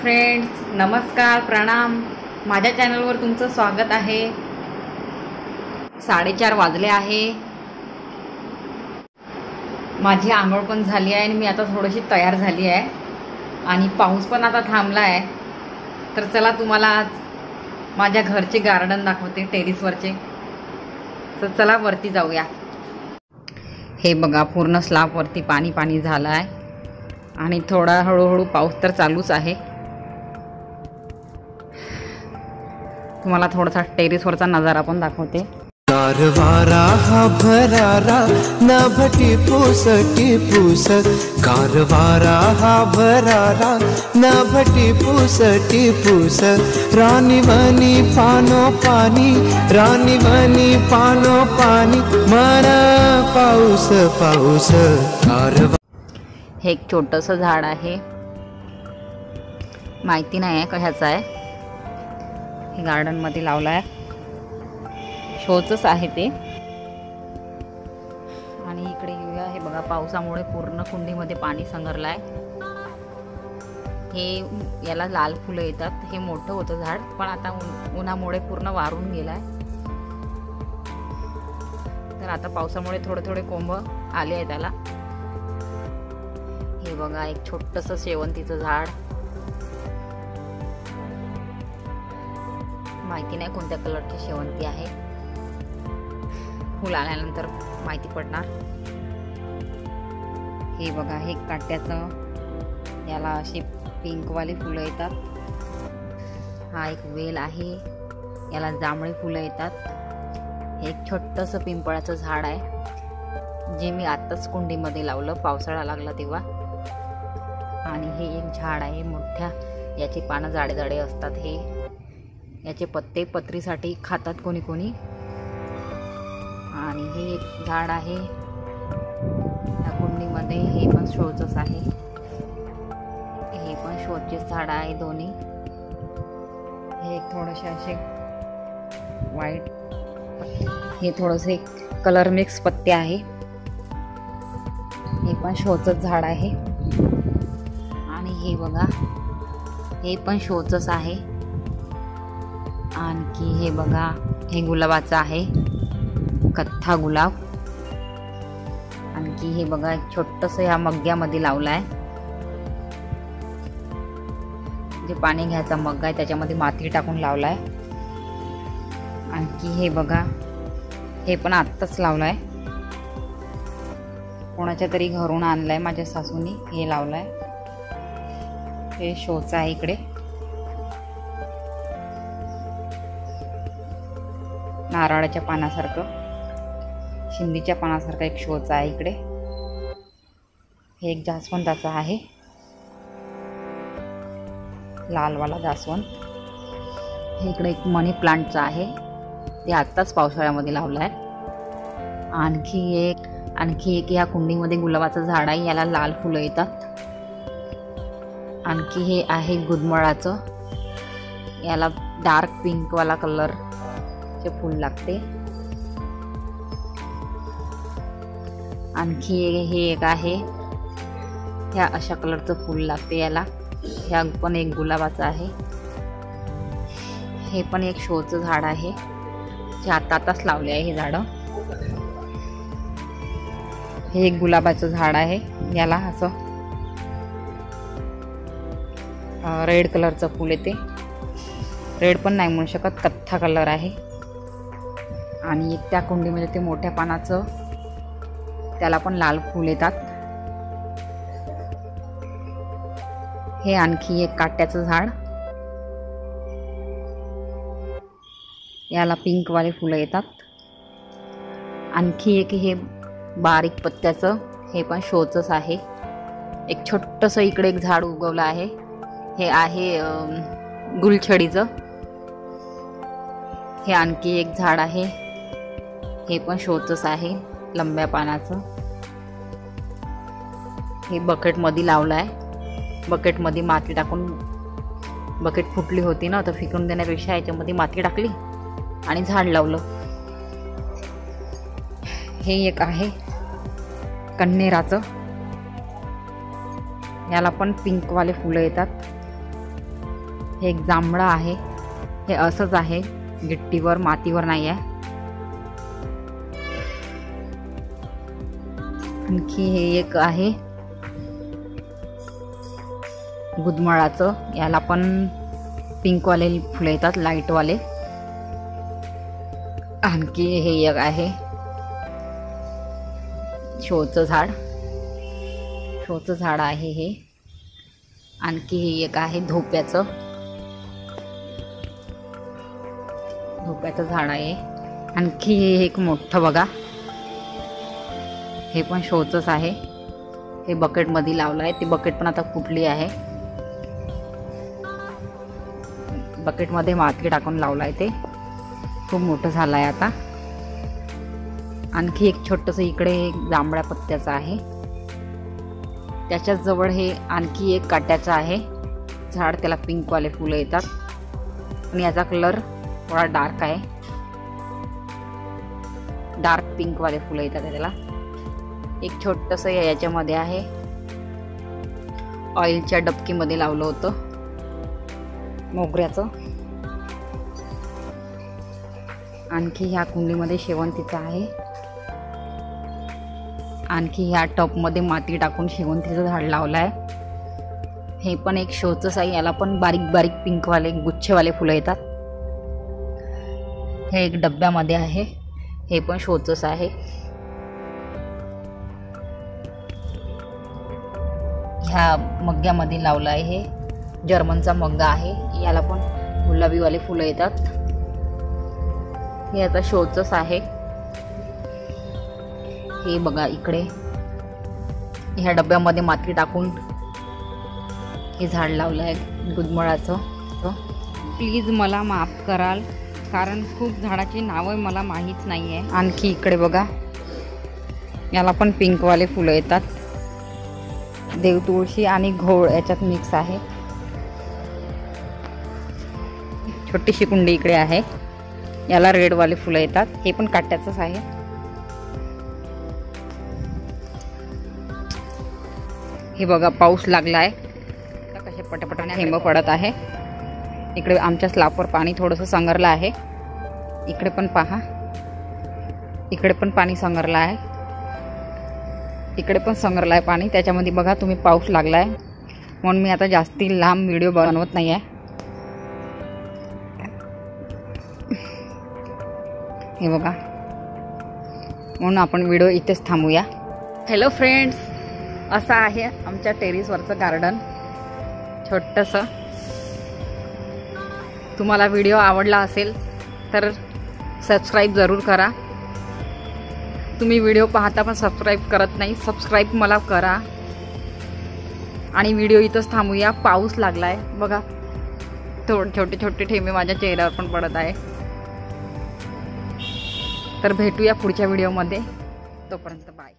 Friends नमस्कार प्रणाम. माझ्या चॅनलवर तुमचं स्वागत आहे. साडेचार वाजले आहे. माझी आंघोळ पण झाली आहे आणि मी आता थोडीशी तयार झाली आहे. आणि पाऊस पण आता थांबला आहे तर चला तुम्हाला आज माझ्या घरचे गार्डन दाखवते टेरिसवरचे तर चला वरती जाऊया. हे बघा पूर्ण स्लाबवरती पाणी पाणी झालं आहे आणि थोडा हळूहळू पाऊस तर चालूच आहे. तुम्हाला थोडासा टेरेसवरचा नजारा पण दाखवते. कारवारा हा भरारा ना भटी पूस. टिपूस कारवारा हा भरारा ना भटी पूस. टिपूस रानी वनी पानो पानी रानी वनी पानो पानी मन पाऊस पाऊस. कारवा हे एक छोटंसं झाड आहे. माहिती नाही आहे कशाचं आहे. गार्डनमध्ये लावला आहे शोचंच आहे ते. आणि इकडे येऊया. हे बघा पावसामुळे पूर्ण कुंडीमध्ये पाणी संगरलं आहे हे याला लाल फुलं येतात. हे मोठं होतं झाड पण आता उन्हामुळे पूर्ण वारून गेलं आहे तर आता पावसामुळे थोडे थोडे कोंब आले आहे त्याला. हे बघा एक छोटस शेवंतीचं झाड. माहिती नाही कोणत्या कलरची शेवंती आहे. फुल आल्यानंतर माहिती पडणार. हे बघा हे काट्याचं याला अशी पिंकवाली फुलं येतात. हा एक वेल आहे. याला जांभळी फुलं येतात. हे एक छोटंसं पिंपळाचं झाड आहे. जे मी आत्ताच कुंडीमध्ये लावलं पावसाळा लागला तेव्हा. आणि हे एक झाड आहे मोठ्या. याची पानं जाडे जाडे असतात हे. याचे पत्ते पत्रीसाठी खातात कोणी कोणी. आणि हे एक झाड आहे. या कुंडीमध्ये हे पण शोचच आहे. हे पण शोचे झाड आहे दोन्ही. हे एक थोडेसे असे वाईट हे थोडंसे कलर मिक्स पत्ते आहे. हे पण शोचंच झाड आहे. आणि हे बघा हे पण शोचंच आहे. आणखी हे बघा हे गुलाबाचं आहे. कथ्था गुलाब. आणखी हे बघा एक छोटंसं ह्या मग्ग्यामध्ये लावलं आहे जे पाणी घ्यायचा मग आहे त्याच्यामध्ये माती टाकून लावला आहे आणखी हे बघा हे पण आत्ताच लावलं आहे कोणाच्या तरी घरून आणलं आहे माझ्या सासूनी हे लावलं आहे हे शोचं आहे इकडे. नारळाच्या पानासारखं शिंदीच्या पानासारखं एक शोचं आहे इकडे. हे एक जास्वंदाचं आहे. लालवाला जास्वंद. हे इकडे एक मनी प्लांटचं आहे. ते आत्ताच पावसाळ्यामध्ये लावलं आहे आणखी एक आणखी एक या कुंडीमध्ये गुलाबाचं झाड आहे. याला लाल फुलं येतात. आणखी हे आहे गुदमळाचं. याला डार्क पिंकवाला कलर. चे फूल लागते. आणखी हे एक आहे. ह्या अशा कलरचं फूल लागते याला. ह्या पण एक गुलाबाचं आहे. हे पण एक शोचं झाड आहे. जे आता आताच लावले आहे हे झाडं. हे एक गुलाबाचं झाड आहे याला असं. रेड कलरचं फूल येते. रेड पण नाही म्हणू शकत कथ्था कलर आहे. आणि एक त्या कुंडीमध्ये ते मोठ्या पानाचं त्याला पण लाल फूल येतात. हे आणखी एक काट्याचं झाड. याला पिंकवाले फुलं येतात. आणखी एक हे बारीक पत्त्याचं हे पण शोचंच आहे. एक छोटंसं इकडे एक झाड उगवलं आहे. हे आहे गुलछडीचं. हे आणखी एक झाड आहे. हे पण शोचंच आहे लंब्या पानाचं. हे बकेटमध्ये लावलं आहे बकेटमध्ये माती टाकून बकेट फुटली होती ना तर फिकून देण्यापेक्षा याच्यामध्ये माती टाकली आणि झाड लावलं. हे एक आहे कन्नेराचं याला पण पिंकवाले फुलं येतात. हे एक जांभळं आहे. हे असंच आहे गिट्टीवर मातीवर नाही आहे आणखी हे एक आहे. गुदमळाचं. याला पण पिंकवाले फुलं येतात लाईटवाले. आणखी हे एक आहे. शोचं झाड. शोचं झाड आहे हे. आणखी हे एक आहे धोप्याचं. धोप्याचं झाड आहे. आणखी हे एक मोठं बघा. हे पण शोचंच आहे. हे बकेटमध्ये लावलं आहे. ती बकेट पण आता फुटली आहे. बकेटमध्ये माती टाकून लावलं आहे ते. खूप मोठं झालं आहे आता. आणखी एक छोटंसं इकडे जांभळ्या पत्त्याचं आहे. त्याच्याच जवळ हे आणखी एक काट्याचं आहे. झाड त्याला पिंकवाले फुलं येतात. आणि याचा कलर थोडा डार्क आहे. डार्क पिंकवाले फुलं येतात त्याला. एक छोटंसं याच्यामध्ये आहे. ऑइलच्या डबकीमध्ये लावलं होतं. मोगऱ्याचं. आणखी ह्या कुंडीमध्ये शेवंतीचं आहे. आणखी ह्या टपमध्ये माती टाकून शेवंतीचं झाड लावलं आहे हे पण एक शोचंच आहे याला पण बारीक बारीक पिंकवाले गुच्छेवाले फुलं येतात. हे एक डब्यामध्ये आहे. हे पण शोचंच आहे. ह्या मग्ग्यामध्ये लावलं आहे. हे जर्मनचा मग्गा आहे. याला पण गुलाबीवाले फुलं येतात. हे आता शोचंच आहे. हे बघा इकडे. ह्या डब्यामध्ये माती टाकून हे झाड लावलं आहे गुदमळाचं. प्लीज मला माफ कराल कारण खूप झाडाची नावं मला माहीत नाही आहे आणखी इकडे बघा. याला पण पिंकवाले फुलं येतात. देवतुळशी आणि घोळ याच्यात मिक्स आहे. छोटीशी कुंडी इकडे आहे. याला रेडवाले फुलं येतात. हे पण काट्याचंच आहे. हे बघा पाऊस लागला आहे कसे पटपटाने थेंब पडत आहे. इकडे आमच्या स्लापवर पाणी थोडंसं संगरलं आहे. इकडे पण पहा. इकडे पण पाणी संगरलं आहे. इकडे पण संगरलं आहे पाणी. त्याच्यामध्ये बघा तुम्ही पाऊस लागला आहे म्हणून मी आता जास्ती लांब व्हिडिओ बनवत नाही आहे हे बघा. म्हणून आपण व्हिडिओ इथेच थांबूया. हॅलो फ्रेंड्स असं आहे आमच्या टेरिसवरचं गार्डन छोटंसं. तुम्हाला व्हिडिओ आवडला असेल तर सबस्क्राईब जरूर करा. तुम्ही व्हिडिओ पाहता पण सबस्क्राईब करत नाही सबस्क्राईब मला करा. आणि व्हिडिओ इथंच थांबूया पाऊस लागला आहे बघा थोडे छोटे छोटे ठेमे माझ्या चेहऱ्यावर पण पडत आहे. तर भेटूया पुढच्या व्हिडिओमध्ये. तोपर्यंत बाय